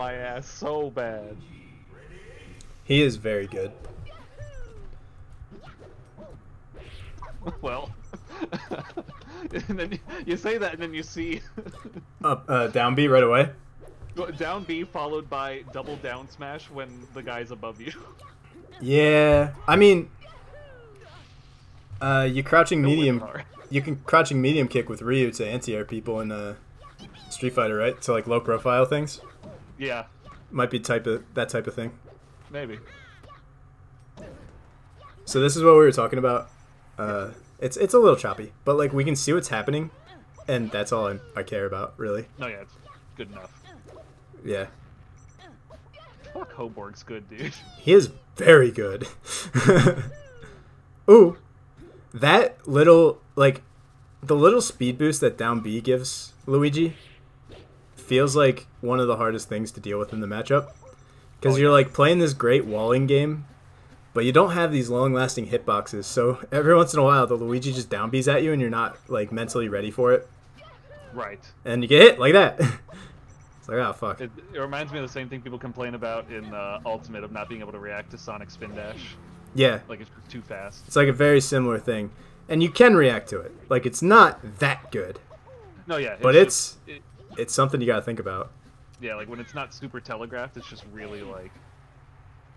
my ass so bad. He is very good. well, and then you say that, and then you see Up, uh, down B right away. down B followed by double down smash when the guy's above you. Yeah, I mean, uh, you crouching medium. You can crouching medium kick with Ryu to anti-air people in uh, Street Fighter, right? To like low profile things. Yeah, Might be type of that type of thing. maybe. So this is what we were talking about. Uh, it's it's a little choppy, but like we can see what's happening, and that's all I, I care about, really. No, yeah, it's good enough. Yeah, Fuck, Hoborg's good, dude. he is very good. Ooh, that little like the little speed boost that down B gives Luigi feels like one of the hardest things to deal with in the matchup because Oh, you're yeah. like playing this great walling game. But you don't have these long-lasting hitboxes, so every once in a while the Luigi just down Bs at you, and you're not like mentally ready for it. Right. and you get hit like that. it's like, oh fuck. It, it reminds me of the same thing people complain about in uh, Ultimate of not being able to react to Sonic Spin Dash. Yeah, Like it's too fast. it's like a very similar thing, and you can react to it. Like it's not that good, No, yeah. but just- it's it, it's something you gotta think about. yeah, like when it's not super telegraphed, it's just really like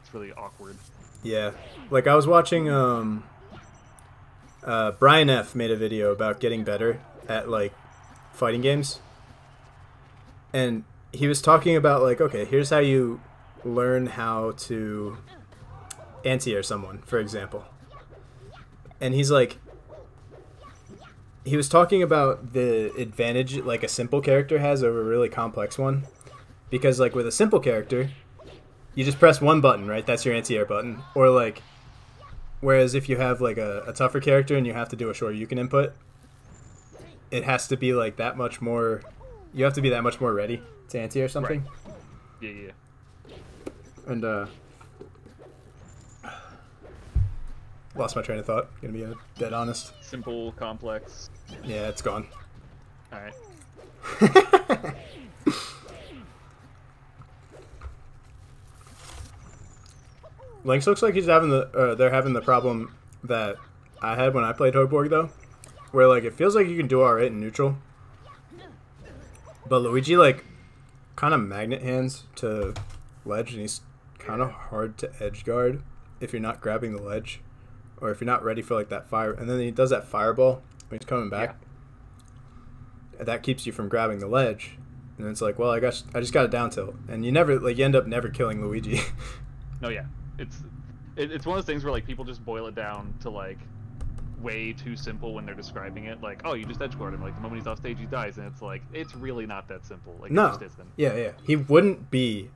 it's really awkward. Yeah, like I was watching. Um, uh, Brian F made a video about getting better at like fighting games, and he was talking about like, okay, here's how you learn how to anti-air someone, for example. And he's like, he was talking about the advantage like a simple character has over a really complex one, because like with a simple character, you just press one button, right? That's your anti-air button. Or like, whereas if you have like a, a tougher character and you have to do a shoryuken input, it has to be like that much more. You have to be that much more ready to anti-air something. Yeah, yeah. And uh, lost my train of thought. Gonna be dead honest. Simple, complex. Yeah, it's gone. All right. Lynx looks like he's having the uh, they're having the problem that I had when I played Hoborg though, where like it feels like you can do alright in neutral, but Luigi like kind of magnet hands to ledge and he's kind of hard to edge guard if you're not grabbing the ledge or if you're not ready for like that fire and then he does that fireball when he's coming back. And that keeps you from grabbing the ledge. And it's like, well, I got I just got a down tilt, and you never like you end up never killing Luigi. No, yeah. It's it, it's one of those things where like people just boil it down to like way too simple when they're describing it. Like, oh, you just edge guard him. Like the moment he's off stage, he dies, and it's like it's really not that simple. Like No. it just isn't. Yeah, yeah. He wouldn't be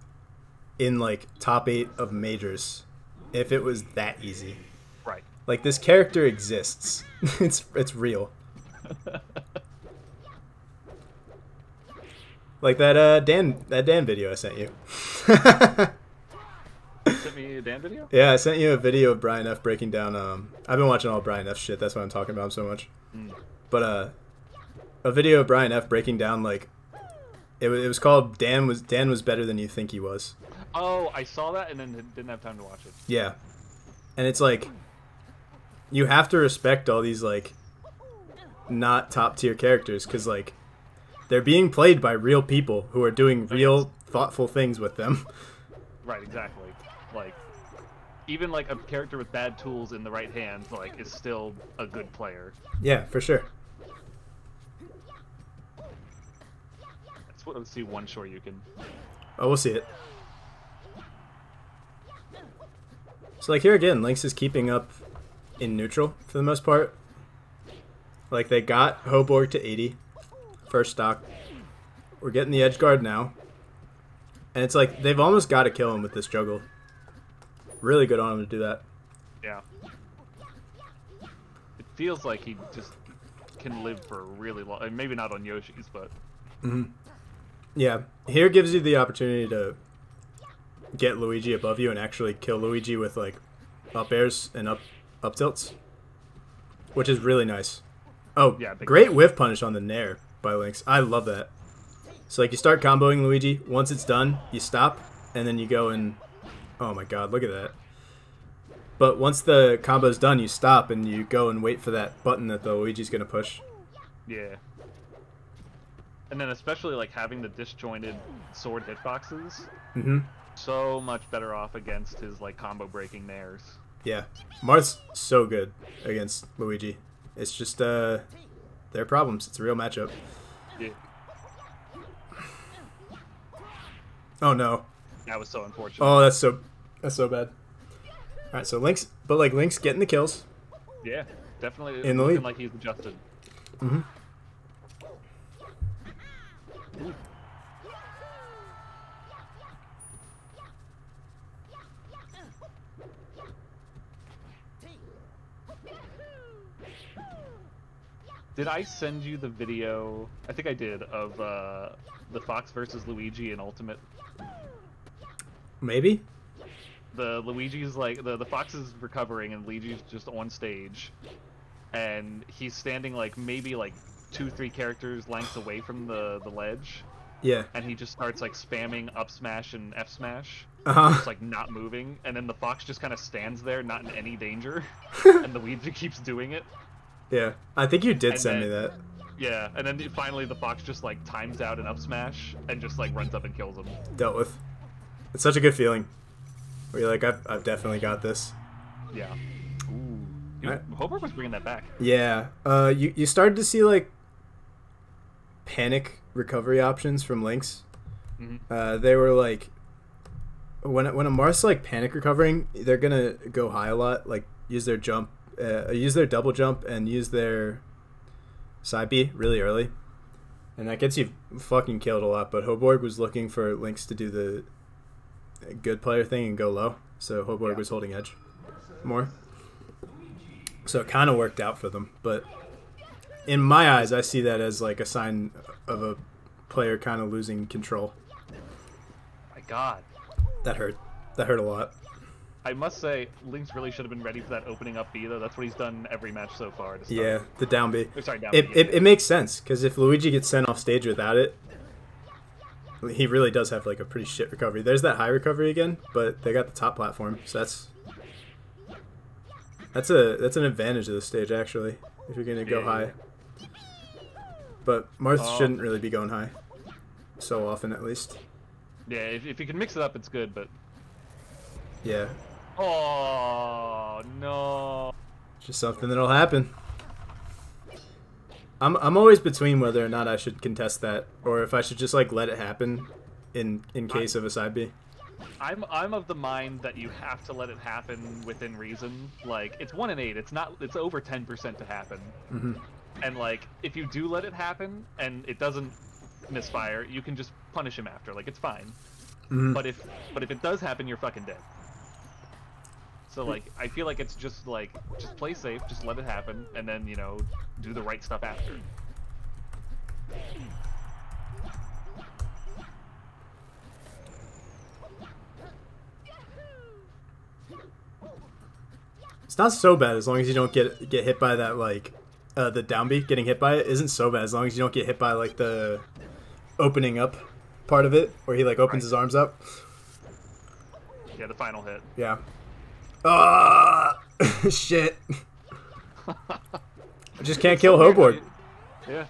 in like top eight of majors if it was that easy. Like this character exists. it's it's real. Like that uh Dan that Dan video I sent you. Sent me a Dan video. yeah, I sent you a video of Brian F breaking down um I've been watching all Brian F shit, that's why I'm talking about him so much. Mm. But uh a video of Brian F breaking down like it, it was called Dan was Dan was better than you think he was. Oh, I saw that and then didn't have time to watch it. Yeah. And it's like you have to respect all these like not top tier characters cuz like they're being played by real people who are doing real thoughtful things with them. Right, exactly. Like, even like a character with bad tools in the right hands, like, is still a good player. yeah, for sure. That's what let's see one shoryuken. Oh, we'll see it. So like here again, Lynx is keeping up in neutral for the most part. Like they got Hoborg to 80, first stock. We're getting the edge guard now. And it's like they've almost got to kill him with this juggle. Really good on him to do that. Yeah. It feels like he just can live for a really long. and Maybe not on Yoshi's, but mm-hmm. Yeah, here gives you the opportunity to get Luigi above you and actually kill Luigi with like up airs and up up tilts, which is really nice. Oh, Yeah, great whiff punish on the nair by Lynx. I love that. So like you start comboing Luigi. Once it's done, you stop, and then you go and oh my god, look at that. But once the combo's done, you stop and you go and wait for that button that the Luigi's gonna push. Yeah. And then especially like having the disjointed sword hitboxes, Mm-hmm. so much better off against his like combo breaking nairs. Yeah, Marth's so good against Luigi. It's just uh, their problems. It's a real matchup. Yeah. Oh no. That was so unfortunate. Oh, that's so that's so bad. All right, so Lynx, but like Lynx getting the kills. Yeah, definitely In the lead. like he's adjusted. Mm-hmm. Did I send you the video? I think I did of uh, the Fox versus Luigi in Ultimate. Maybe. The Luigi's like the the Fox is recovering and Luigi's just on stage, and he's standing like maybe like two three characters lengths away from the the ledge, Yeah. and he just starts like spamming up smash and F smash. Uh huh. Just like not moving, and then the fox just kind of stands there, not in any danger, and the Luigi keeps doing it. Yeah. I think you did And send me that. Yeah, and then finally the fox just like times out an up smash and just like runs up and kills him. Dealt with. It's such a good feeling. Where you're like, I've, I've definitely got this. Yeah. Ooh. Dude, Right. Hoborg was bringing that back. Yeah. Uh, you you started to see like panic recovery options from Lynx. Mhm. Uh, they were like when when a Marth's like panic recovering, they're gonna go high a lot. Like use their jump, uh, use their double jump, and use their side B really early, and that gets you fucking killed a lot. But Hoborg was looking for Lynx to do the good player thing and go low, so Hoborg Yeah. was holding edge more. So it kind of worked out for them, but in my eyes, I see that as like a sign of a player kind of losing control. My God. That hurt. That hurt a lot. I must say, Lynx really should have been ready for that opening up B though. That's what he's done every match so far. To start. Yeah, the down B. Or, sorry, down It, B, it, it makes sense because if Luigi gets sent off stage without it, he really does have like a pretty shit recovery. There's that high recovery again, but they got the top platform, so that's that's a that's an advantage of the stage actually. If you're gonna go high, but Marth Oh. shouldn't really be going high so often at least. Yeah, if, if you can mix it up, it's good. But Yeah, oh no. it's just something that'll happen. I'm I'm always between whether or not I should contest that or if I should just like let it happen in in case of a side B. I'm I'm of the mind that you have to let it happen within reason. Like it's one in eight. It's not. It's over ten percent to happen. hmm And like if you do let it happen and it doesn't misfire, you can just punish him after. Like it's fine. hmm But if but if it does happen, you're fucking dead. So like I feel like it's just like just play safe, just let it happen, and then you know do the right stuff after. It's not so bad as long as you don't get get hit by that like uh, the down B Getting hit by it isn't so bad as long as you don't get hit by like the opening up part of it where he like opens Right. his arms up. Yeah, the final hit. Yeah. Ah, shit. I just can't kill Weird how Yeah.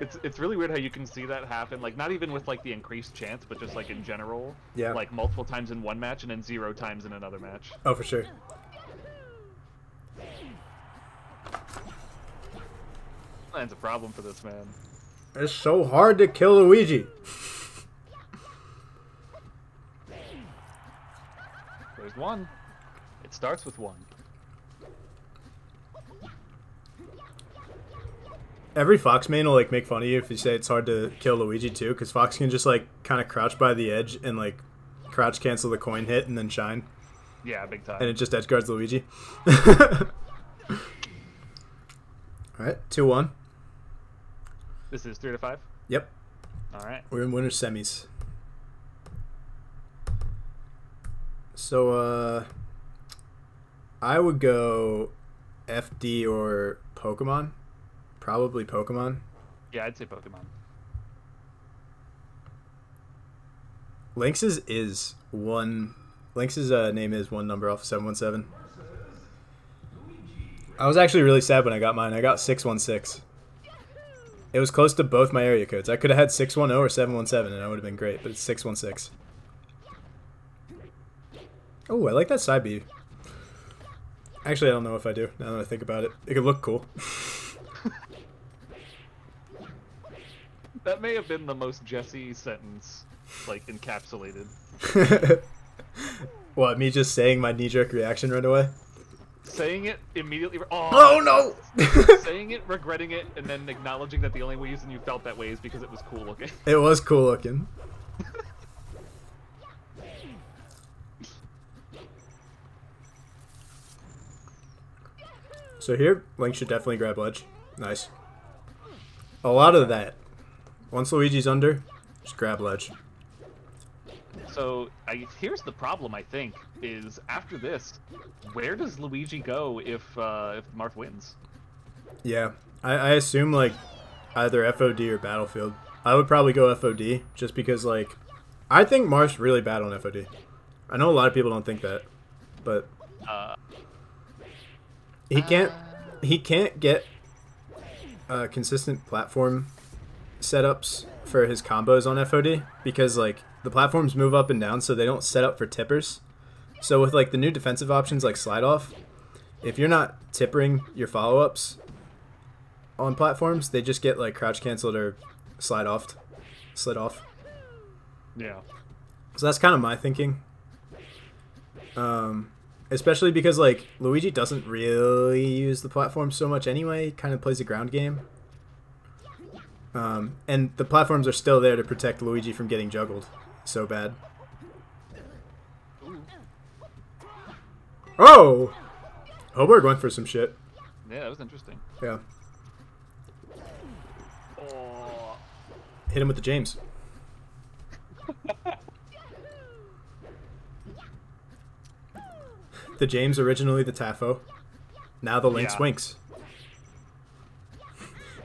It's it's really weird how you can see that happen. Like not even with like the increased chance, but just like in general. Yeah. Like multiple times in one match and then zero times in another match. Oh, for sure. That's a problem for this man. It's so hard to kill Luigi. There's one. It starts with one. Every Fox main will like make fun of you if you say it's hard to kill Luigi too, because Fox can just like kind of crouch by the edge and like crouch cancel the coin hit and then shine, Yeah, big time. and it just edge guards Luigi. All right, two one. This is three to five. Yep, All right. we're in winners semis. So uh, I would go FD or Pokemon. Probably Pokemon. Yeah, I'd say Pokemon. Lynx's is one. Lynx's uh, name is one number off seven one seven. I was actually really sad when I got mine. I got six one six. It was close to both my area codes. I could have had six one zero or seven one seven, and I would have been great. But it's six one six. Oh, I like that side B. Actually, I don't know if I do. Now that I think about it, it could look cool. That may have been the most Jesse sentence, like encapsulated. what? Me just saying my knee jerk reaction right away? Saying it immediately. Oh, Oh no! saying it, regretting it, and then acknowledging that the only reason you felt that way is because it was cool looking. it was cool looking. So here, Link should definitely grab ledge. Nice. A lot of that. Once Luigi's under, just grab ledge. So I, here's the problem. I think is after this, where does Luigi go if uh, if Marth wins? Yeah, I, I assume like either FOD or Battlefield. I would probably go FOD just because like I think Marth's really bad on FOD. I know a lot of people don't think that, but Uh, he can't he can't get uh, consistent platform setups for his combos on FOD because like the platforms move up and down so they don't set up for tippers. So with like the new defensive options like slide off, if you're not tippering your follow ups on platforms, they just get like crouch canceled or slide off, slid off. yeah. So that's kind of my thinking. Um, especially because like Luigi doesn't really use the platform so much anyway. He kind of plays a ground game. Um, and the platforms are still there to protect Luigi from getting juggled so bad. Oh, Hoborg went for some shit. Yeah, that was interesting. Yeah, Oh, hit him with the James. The James originally the Tafo, now the Lynx Yeah. Winks.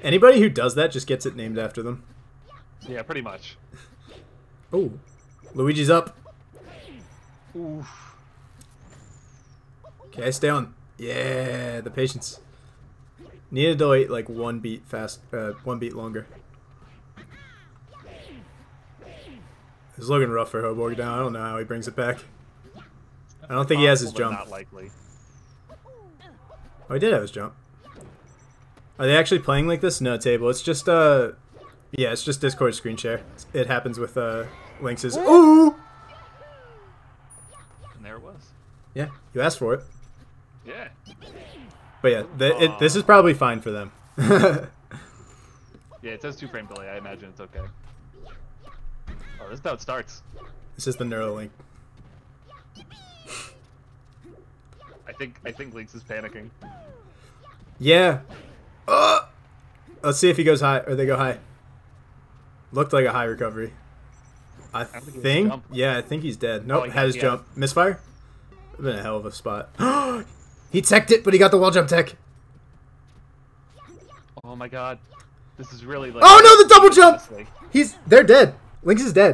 Anybody who does that just gets it named after them. yeah, pretty much. Oh, Luigi's up. Oof. Okay, stay on. Yeah, the patience. Needed to wait like one beat fast, uh, one beat longer. It's looking rough for Hoborg now. I don't know how he brings it back. I don't think he has his jump. Not likely. Oh, he did have his jump. Are they actually playing like this? No, table. It's just uh, yeah, it's just Discord screen share. It happens with uh, Lynx's. Ooh. And there it was. Yeah, you asked for it. Yeah. But yeah, the, it, this is probably fine for them. Yeah, it says two frame delay. I imagine it's okay. Oh, this is how it starts. this is the Neuralink. I think I think Lynx is panicking. Yeah. Uh, let's see if he goes high or they go high. Looked like a high recovery. I think think. Yeah, I think he's dead. Nope, he had has- his he jump. Misfire? Been a hell of a spot. he teched it, but he got the wall jump tech. Oh my god. This is really like Oh no, the double jump! He's they're dead. Lynx is dead.